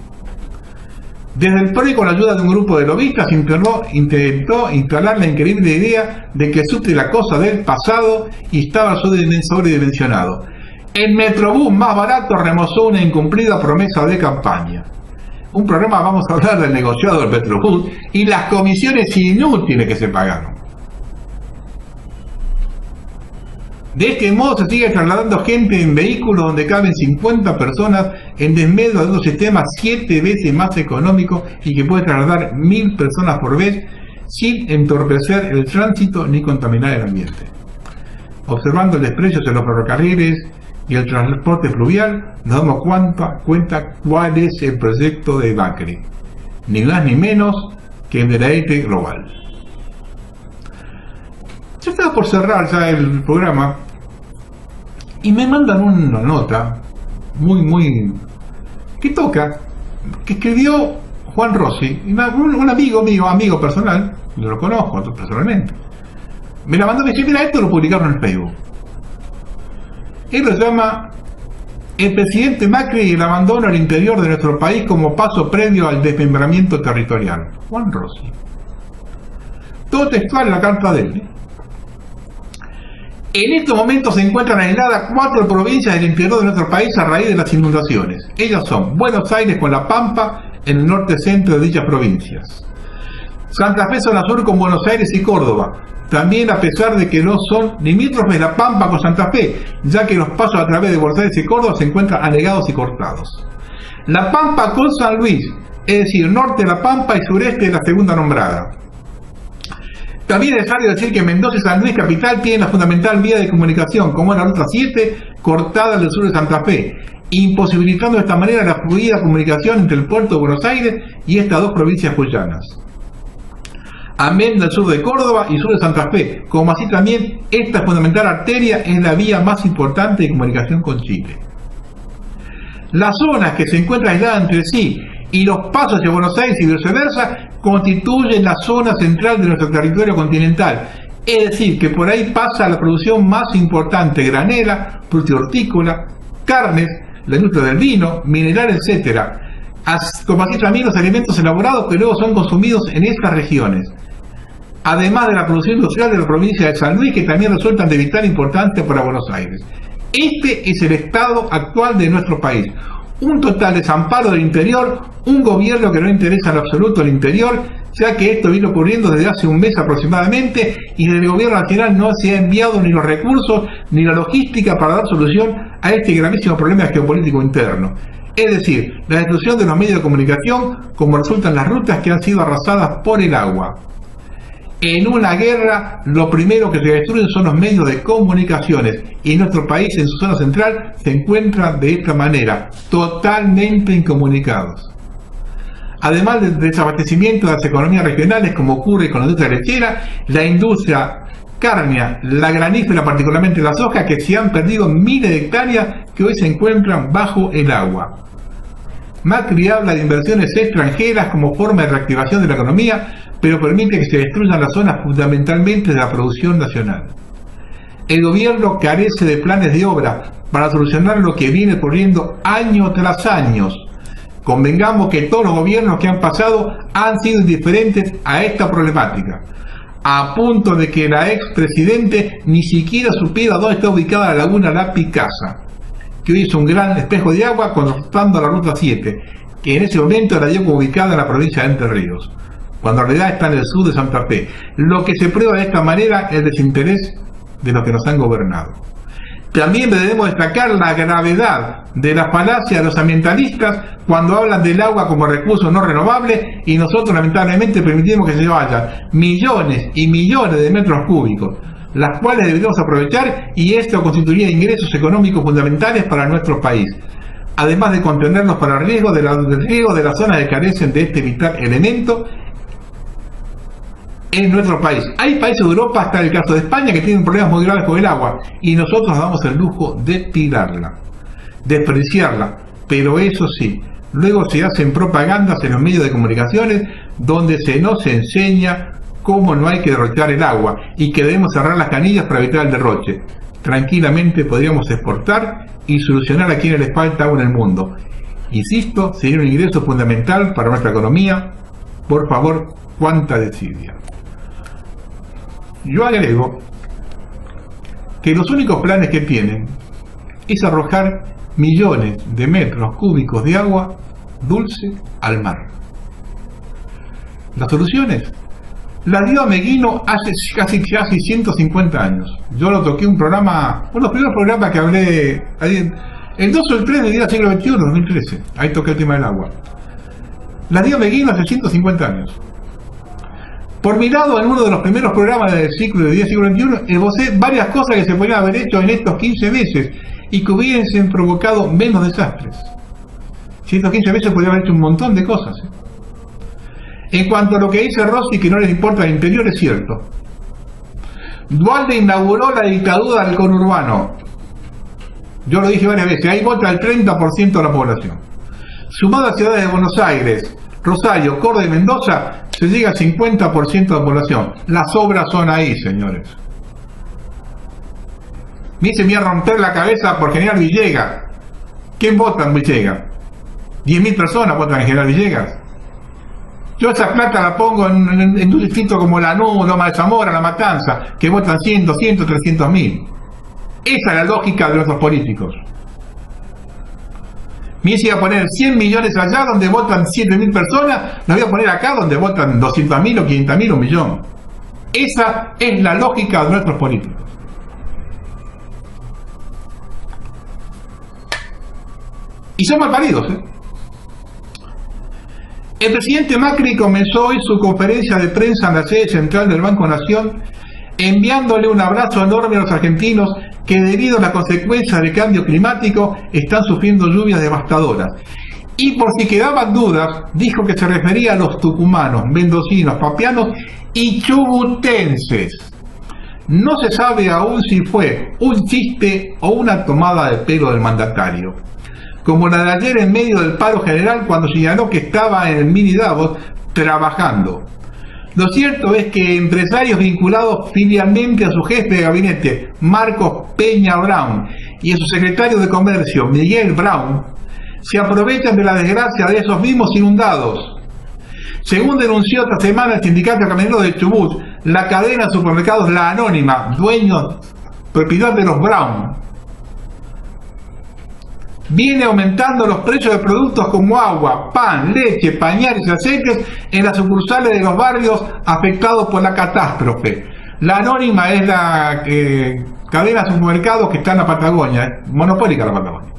Desde el PRI, con la ayuda de un grupo de lobistas, intentó instalar la increíble idea de que SUT era cosa del pasado y estaba sobredimensionado. El Metrobús más barato remozó una incumplida promesa de campaña un programa vamos a hablar del negociado del Petrobús y las comisiones inútiles que se pagaron. De este modo se sigue trasladando gente en vehículos donde caben 50 personas en desmedro de un sistema 7 veces más económico y que puede trasladar 1000 personas por vez sin entorpecer el tránsito ni contaminar el ambiente. Observando el desprecio de los ferrocarriles, y el transporte fluvial, nos damos cuenta, cuál es el proyecto de Macri, ni más ni menos que el de la ETE global. Yo estaba por cerrar ya el programa y me mandan una nota muy, muy. que toca, que escribió Juan Rossi, un, amigo mío, amigo personal, yo lo conozco personalmente. Me la mandó y me dice: Mira, esto lo publicaron en Facebook. Él lo llama el presidente Macri y el abandono al interior de nuestro país como paso previo al desmembramiento territorial. Juan Rossi. Todo textual en la carta de él. En estos momentos se encuentran aisladas cuatro provincias del interior de nuestro país a raíz de las inundaciones. Ellas son Buenos Aires con La Pampa en el norte centro de dichas provincias. Santa Fe zona sur con Buenos Aires y Córdoba, también a pesar de que no son limítrofes La Pampa con Santa Fe, ya que los pasos a través de Buenos Aires y Córdoba se encuentran anegados y cortados. La Pampa con San Luis, es decir, norte de La Pampa y sureste de la segunda nombrada. También es necesario decir que Mendoza y San Luis Capital tienen la fundamental vía de comunicación, como la Ruta 7, cortada del sur de Santa Fe, imposibilitando de esta manera la fluida comunicación entre el puerto de Buenos Aires y estas dos provincias cuyanas amén del sur de Córdoba y sur de Santa Fe, como así también esta fundamental arteria es la vía más importante de comunicación con Chile. Las zonas que se encuentran aisladas entre sí y los pasos hacia Buenos Aires y viceversa constituyen la zona central de nuestro territorio continental, es decir, que por ahí pasa la producción más importante granera, hortícola, carnes, la industria del vino, mineral, etcétera, como así también los alimentos elaborados que luego son consumidos en estas regiones además de la producción industrial de la provincia de San Luis, que también resultan de vital importancia para Buenos Aires. Este es el estado actual de nuestro país. Un total desamparo del interior, un gobierno que no interesa en absoluto al interior, ya que esto vino ocurriendo desde hace un mes aproximadamente y desde el gobierno nacional no se ha enviado ni los recursos ni la logística para dar solución a este gravísimo problema geopolítico interno. Es decir, la destrucción de los medios de comunicación como resultan las rutas que han sido arrasadas por el agua. En una guerra, lo primero que se destruyen son los medios de comunicaciones y nuestro país, en su zona central, se encuentra de esta manera, totalmente incomunicados. Además del desabastecimiento de las economías regionales, como ocurre con la industria lechera, la industria cárnea, la granífera, particularmente la soja, que se han perdido miles de hectáreas que hoy se encuentran bajo el agua. Macri habla de inversiones extranjeras como forma de reactivación de la economía, pero permite que se destruyan las zonas fundamentalmente de la producción nacional. El gobierno carece de planes de obra para solucionar lo que viene ocurriendo año tras año. Convengamos que todos los gobiernos que han pasado han sido indiferentes a esta problemática. a punto de que la expresidente ni siquiera supiera dónde está ubicada la laguna La Picasa, que hoy es un gran espejo de agua conectando la ruta 7, que en ese momento era dio ubicada en la provincia de Entre Ríos, cuando en realidad está en el sur de Santa Fe. Lo que se prueba de esta manera es el desinterés de los que nos han gobernado. También debemos destacar la gravedad de la falacia de los ambientalistas cuando hablan del agua como recurso no renovable y nosotros lamentablemente permitimos que se vayan millones y millones de metros cúbicos, las cuales deberíamos aprovechar y esto constituiría ingresos económicos fundamentales para nuestro país, además de contenernos para el riesgo del riesgo de las zonas que carecen de este vital elemento en nuestro país. Hay países de Europa, hasta el caso de España, que tienen problemas muy graves con el agua y nosotros nos damos el lujo de tirarla, despreciarla. Pero eso sí, luego se hacen propagandas en los medios de comunicaciones donde se nos enseña cómo no hay que derrochar el agua y que debemos cerrar las canillas para evitar el derroche. Tranquilamente podríamos exportar y solucionar a quienes les falta agua en el mundo. Insisto, sería un ingreso fundamental para nuestra economía. Por favor, cuánta desidia. Yo agrego que los únicos planes que tienen es arrojar millones de metros cúbicos de agua dulce al mar. Las soluciones las dio Meguino hace casi, casi 150 años. Yo lo toqué un programa, uno de los primeros programas que hablé, el 2 o el 3 de día del siglo XXI, 2013. Ahí toqué el tema del agua. Las dio Meguino hace 150 años. Por mi lado, en uno de los primeros programas del ciclo de día siglo XXI, esbocé varias cosas que se podrían haber hecho en estos 15 meses y que hubiesen provocado menos desastres. Si estos 15 meses podrían haber hecho un montón de cosas. ¿eh? En cuanto a lo que dice Rossi, que no les importa el interior, es cierto. Dualde inauguró la dictadura del conurbano. Yo lo dije varias veces, ahí vota el 30% de la población. Sumado a ciudades de Buenos Aires, Rosario, Córdoba y Mendoza, se llega al 50% de la población. Las obras son ahí, señores. Me dice, me romper la cabeza por General Villegas. ¿Quién vota en Villegas? 10.000 personas votan en General Villegas. Yo esa plata la pongo en, un distrito como Lanús, Loma de Zamora, La Matanza, que votan 100, 200, 300 mil. Esa es la lógica de nuestros políticos. Me iba a poner 100 millones allá donde votan 7 mil personas, la voy a poner acá donde votan 200 mil o 500 mil, un millón. Esa es la lógica de nuestros políticos. Y son mal paridos, ¿eh? El presidente Macri comenzó hoy su conferencia de prensa en la sede central del Banco Nación enviándole un abrazo enorme a los argentinos que debido a la consecuencia del cambio climático están sufriendo lluvias devastadoras. Y por si quedaban dudas, dijo que se refería a los tucumanos, mendocinos, papianos y chubutenses. No se sabe aún si fue un chiste o una tomada de pelo del mandatario como la de ayer en medio del paro general cuando señaló que estaba en el mini Davos trabajando. Lo cierto es que empresarios vinculados filialmente a su jefe de gabinete, Marcos Peña Brown, y a su secretario de Comercio, Miguel Brown, se aprovechan de la desgracia de esos mismos inundados. Según denunció esta semana el sindicato camionero de Chubut, la cadena de supermercados La Anónima, dueño, propiedad de los Brown, viene aumentando los precios de productos como agua, pan, leche, pañales y aceites en las sucursales de los barrios afectados por la catástrofe. La anónima es la eh, cadena de supermercados que está en la Patagonia, monopólica la Patagonia.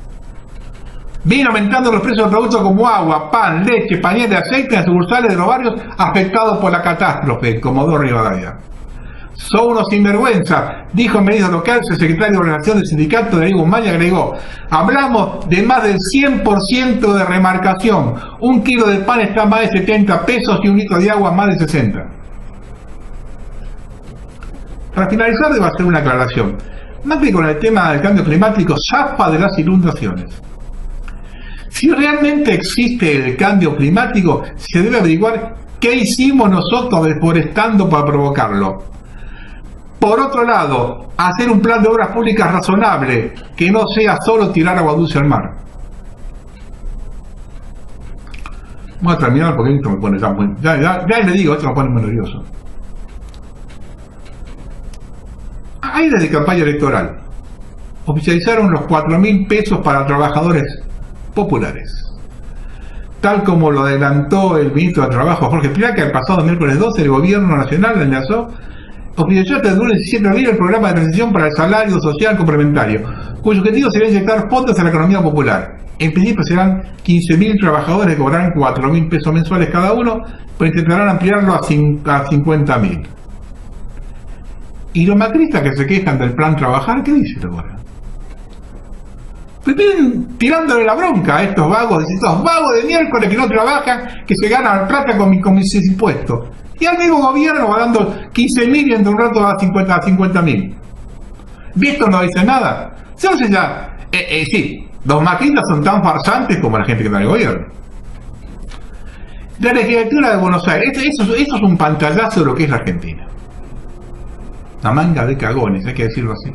Viene aumentando los precios de productos como agua, pan, leche, pañales y aceite en las sucursales de los barrios afectados por la catástrofe, como dos Rivadavia. Son unos sinvergüenza, dijo en medios locales el secretario de Relación del sindicato de Guzmán y agregó, hablamos de más del 100% de remarcación, un kilo de pan está más de 70 pesos y un litro de agua más de 60. Para finalizar debo hacer una aclaración. Más que con el tema del cambio climático, zafa de las inundaciones. Si realmente existe el cambio climático, se debe averiguar qué hicimos nosotros deforestando para provocarlo. Por otro lado, hacer un plan de obras públicas razonable, que no sea solo tirar agua dulce al mar. Voy a terminar porque esto me pone ya muy... Ya, ya, le digo, esto me pone muy nervioso. aires de campaña electoral, oficializaron los 4 mil pesos para trabajadores populares. Tal como lo adelantó el ministro de Trabajo Jorge Placa el pasado miércoles 12, el gobierno nacional enlazó desde el 17 de abril el programa de transición para el salario social complementario, cuyo objetivo será inyectar fondos a la economía popular. En principio serán 15.000 trabajadores que cobrarán 4.000 pesos mensuales cada uno, pero intentarán ampliarlo a 50.000. Y los macristas que se quejan del plan trabajar, ¿qué dicen ahora? Vienen tirándole la bronca a estos vagos, estos vagos de miércoles que no trabajan, que se ganan plata con, con mis impuestos. Y al mismo gobierno va dando 15.000 y en un rato va a 50 a 50.000. ¿Visto no dice nada? Entonces ya, eh, eh, sí, los maquistas son tan farsantes como la gente que está en el gobierno. La legislatura de Buenos Aires, eso, eso es un pantallazo de lo que es la Argentina. Una manga de cagones, hay que decirlo así.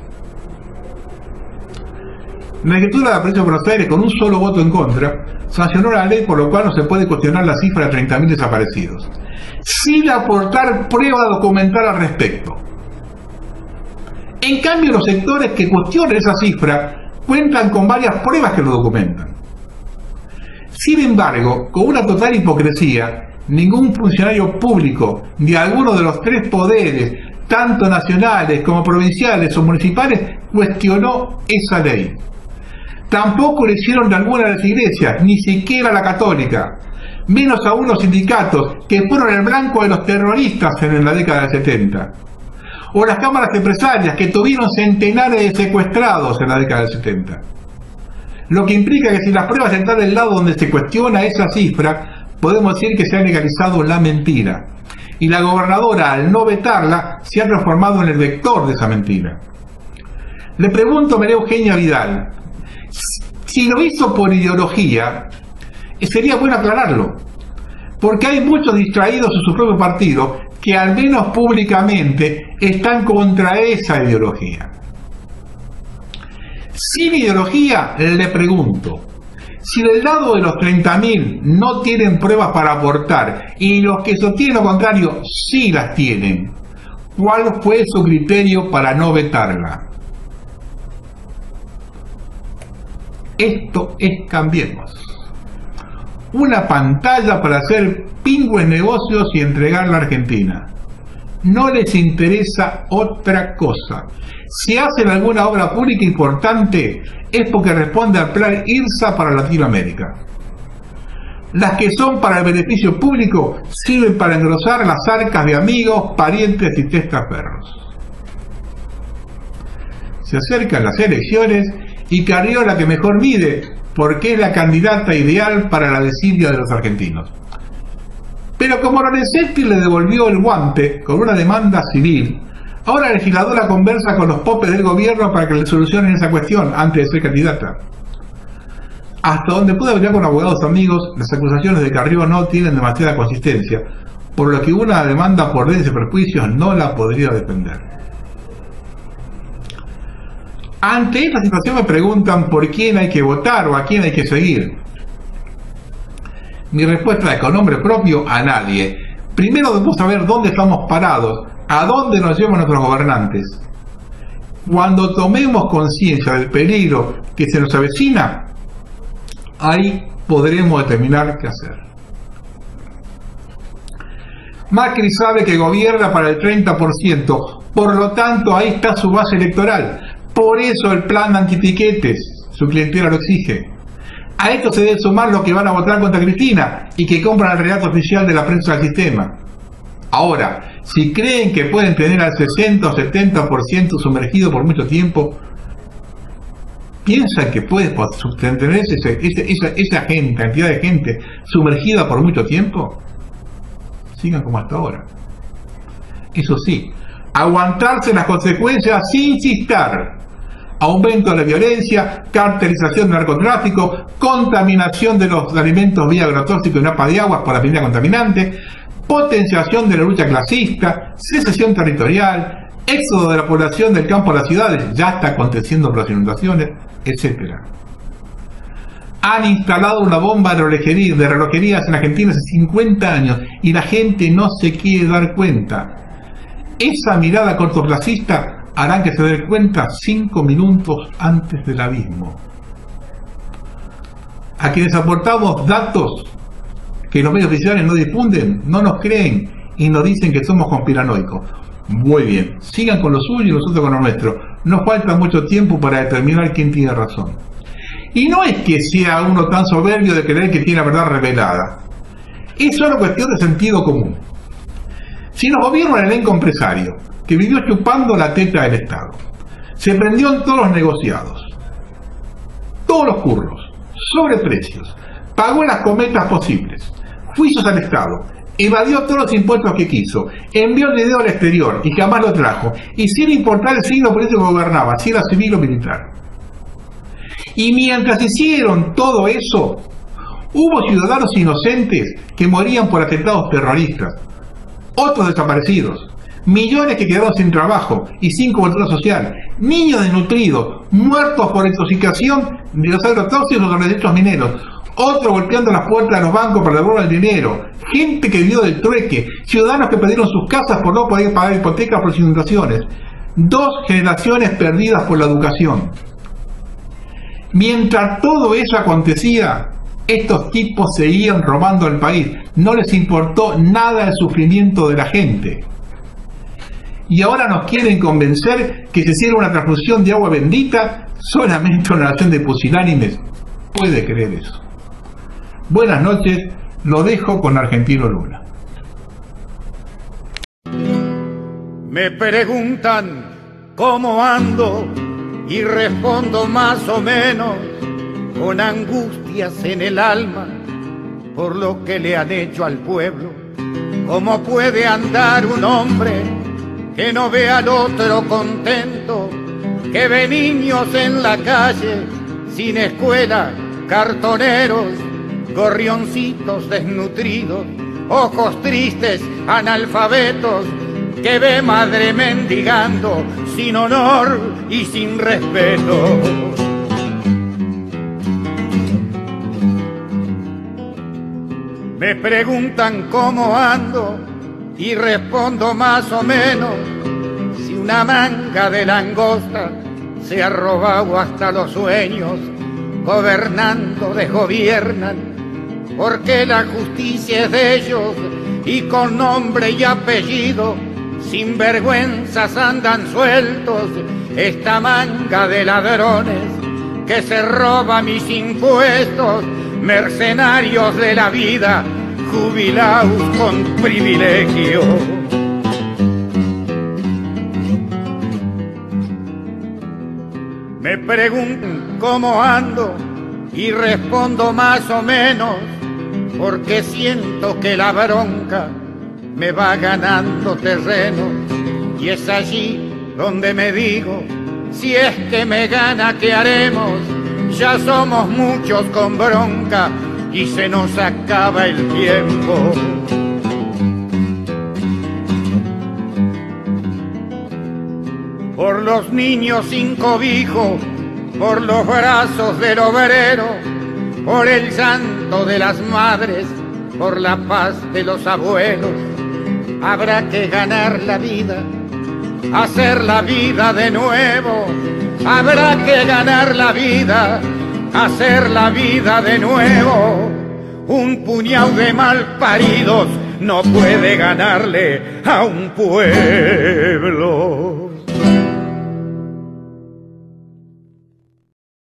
La legislatura de la provincia de Buenos Aires, con un solo voto en contra, sancionó la ley por lo cual no se puede cuestionar la cifra de 30.000 desaparecidos, sin aportar prueba documental al respecto. En cambio, los sectores que cuestionan esa cifra cuentan con varias pruebas que lo documentan. Sin embargo, con una total hipocresía, ningún funcionario público de alguno de los tres poderes, tanto nacionales como provinciales o municipales, cuestionó esa ley. Tampoco lo hicieron de alguna de las iglesias, ni siquiera la católica, menos aún los sindicatos, que fueron el blanco de los terroristas en la década del 70. O las cámaras empresarias, que tuvieron centenares de secuestrados en la década del 70. Lo que implica que si las pruebas están del lado donde se cuestiona esa cifra, podemos decir que se ha legalizado la mentira. Y la gobernadora, al no vetarla, se ha transformado en el vector de esa mentira. Le pregunto a María Eugenia Vidal, si lo hizo por ideología, sería bueno aclararlo, porque hay muchos distraídos en su propio partido que al menos públicamente están contra esa ideología. Sin ideología, le pregunto, si del lado de los 30.000 no tienen pruebas para aportar y los que sostienen lo contrario sí las tienen, ¿cuál fue su criterio para no vetarla? Esto es Cambiemos. Una pantalla para hacer pingües negocios y entregar la Argentina. No les interesa otra cosa. Si hacen alguna obra pública importante es porque responde al plan IRSA para Latinoamérica. Las que son para el beneficio público sirven para engrosar las arcas de amigos, parientes y testaferros. Se acercan las elecciones y Carrió la que mejor mide, porque es la candidata ideal para la desidia de los argentinos. Pero como Lorenzetti le devolvió el guante con una demanda civil, ahora la legisladora conversa con los popes del gobierno para que le solucionen esa cuestión antes de ser candidata. Hasta donde pude hablar con abogados amigos, las acusaciones de Carrió no tienen demasiada consistencia, por lo que una demanda por daños y perjuicios no la podría defender. Ante esta situación me preguntan por quién hay que votar o a quién hay que seguir. Mi respuesta es con nombre propio a nadie. Primero debemos saber dónde estamos parados, a dónde nos llevan nuestros gobernantes. Cuando tomemos conciencia del peligro que se nos avecina, ahí podremos determinar qué hacer. Macri sabe que gobierna para el 30%, por lo tanto ahí está su base electoral. Por eso el plan antipiquetes, su clientela lo exige. A esto se debe sumar lo que van a votar contra Cristina y que compran el relato oficial de la prensa del sistema. Ahora, si creen que pueden tener al 60 o 70% sumergido por mucho tiempo, ¿piensan que puede tener esa, esa gente, cantidad de gente sumergida por mucho tiempo? Sigan como hasta ahora. Eso sí, aguantarse las consecuencias sin insistar aumento de la violencia, cartelización del narcotráfico, contaminación de los alimentos vía agrotóxico y napa de aguas por la primera contaminante, potenciación de la lucha clasista, secesión territorial, éxodo de la población del campo a las ciudades, ya está aconteciendo por las inundaciones, etc. Han instalado una bomba de relojería, de relojerías en Argentina hace 50 años y la gente no se quiere dar cuenta. Esa mirada cortoplacista harán que se den cuenta cinco minutos antes del abismo. A quienes aportamos datos que los medios oficiales no difunden, no nos creen y nos dicen que somos conspiranoicos. Muy bien, sigan con lo suyo y nosotros con lo nuestro. Nos falta mucho tiempo para determinar quién tiene razón. Y no es que sea uno tan soberbio de creer que tiene la verdad revelada. Es solo cuestión de sentido común. Si nos gobierna el elenco empresario, que vivió chupando la teta del Estado, se prendió en todos los negociados, todos los curros, sobre precios, pagó las cometas posibles, juicios al Estado, evadió todos los impuestos que quiso, envió el dinero al exterior y jamás lo trajo, y sin importar el signo político que gobernaba, si era civil o militar. Y mientras hicieron todo eso, hubo ciudadanos inocentes que morían por atentados terroristas, otros desaparecidos, millones que quedaron sin trabajo y sin cobertura social, niños desnutridos, muertos por intoxicación de los agrotóxicos o los derechos mineros, otros golpeando las puertas de los bancos para devolver el dinero, gente que vivió del trueque, ciudadanos que perdieron sus casas por no poder pagar hipotecas por sus inundaciones, dos generaciones perdidas por la educación. Mientras todo eso acontecía, estos tipos seguían robando el país. No les importó nada el sufrimiento de la gente. Y ahora nos quieren convencer que se hiciera una transfusión de agua bendita solamente una nación de pusilánimes. Puede creer eso. Buenas noches, lo dejo con Argentino Luna. Me preguntan cómo ando y respondo más o menos con angustias en el alma por lo que le han hecho al pueblo. ¿Cómo puede andar un hombre que no ve al otro contento, que ve niños en la calle sin escuela, cartoneros, gorrioncitos desnutridos, ojos tristes, analfabetos, que ve madre mendigando sin honor y sin respeto. Me preguntan cómo ando y respondo más o menos. Si una manga de langosta se ha robado hasta los sueños, gobernando desgobiernan, porque la justicia es de ellos y con nombre y apellido sin vergüenzas andan sueltos esta manga de ladrones que se roba mis impuestos, mercenarios de la vida, jubilados con privilegio. Me preguntan cómo ando y respondo más o menos porque siento que la bronca me va ganando terreno y es allí donde me digo, si es que me gana, ¿qué haremos? Ya somos muchos con bronca y se nos acaba el tiempo. Por los niños sin cobijo, por los brazos del obrero, por el santo de las madres, por la paz de los abuelos, habrá que ganar la vida, hacer la vida de nuevo, habrá que ganar la vida, hacer la vida de nuevo. Un puñado de malparidos no puede ganarle a un pueblo.